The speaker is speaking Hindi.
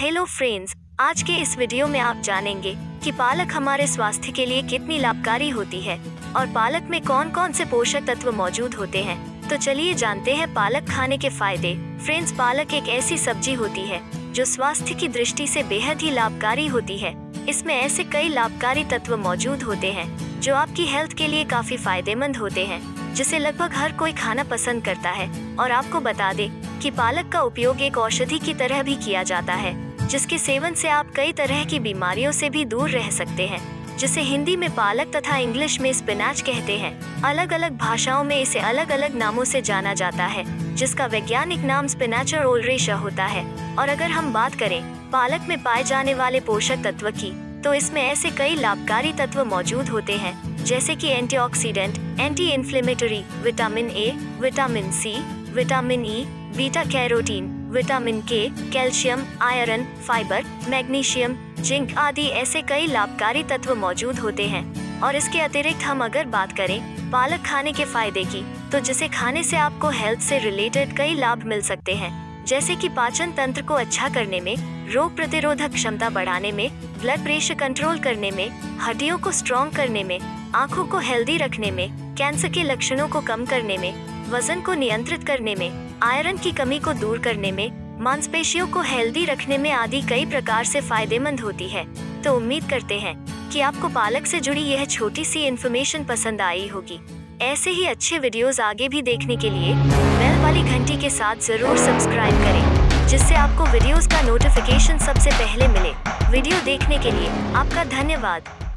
हेलो फ्रेंड्स, आज के इस वीडियो में आप जानेंगे कि पालक हमारे स्वास्थ्य के लिए कितनी लाभकारी होती है और पालक में कौन कौन से पोषक तत्व मौजूद होते हैं। तो चलिए जानते हैं पालक खाने के फ़ायदे। फ्रेंड्स, पालक एक ऐसी सब्ज़ी होती है जो स्वास्थ्य की दृष्टि से बेहद ही लाभकारी होती है। इसमें ऐसे कई लाभकारी तत्व मौजूद होते हैं, जो आपकी हेल्थ के लिए काफ़ी फ़ायदेमंद होते हैं, जिसे लगभग हर कोई खाना पसंद करता है। और आपको बता दे कि पालक का उपयोग एक औषधि की तरह भी किया जाता है। जिसके सेवन से आप कई तरह की बीमारियों से भी दूर रह सकते हैं जिसे हिंदी में पालक तथा इंग्लिश में स्पिनाच कहते हैं। अलग अलग भाषाओं में इसे अलग अलग नामों से जाना जाता है जिसका वैज्ञानिक नाम स्पिनाचर ओलरेशा होता है। और अगर हम बात करें पालक में पाए जाने वाले पोषक तत्व की तो इसमें ऐसे कई लाभकारी तत्व मौजूद होते हैं जैसे कि antioxidant, anti inflammatory vitamin A vitamin C vitamin E beta carotene vitamin K calcium, iron, fibre, magnesium, zinc आदि ऐसे कई लाभकारी तत्व मौजूद होते हैं। और इसके अतिरिक्त हम अगर बात करें पालक खाने के फ़ायदे की तो जिसे खाने से आपको हेल्थ से रिलेटेड कई लाभ मिल सकते हैं। जैसे कि पाचन तंत्र को अच्छा करने में, रोग प्रतिरोधक क्षमता बढ़ाने में ब्लड प्रेशर कंट्रोल करने में, हड्डियों को स्ट्रॉन्ग करने में, आँखों को हेल्दी रखने में कैंसर के लक्षणों को कम करने में वज़न को नियंत्रित करने में, आयरन की कमी को दूर करने में, मांसपेशियों को हेल्दी रखने में आदि कई प्रकार से फ़ायदेमंद होती है। तो उम्मीद करते हैं कि आपको पालक से जुड़ी यह छोटी सी इन्फॉर्मेशन पसंद आई होगी। ऐसे ही अच्छे वीडियोस आगे भी देखने के लिए बेल वाली घंटी के साथ ज़रूर सब्सक्राइब करें, जिससे आपको वीडियोस का नोटिफिकेशन सबसे पहले मिले। वीडियो देखने के लिए आपका धन्यवाद।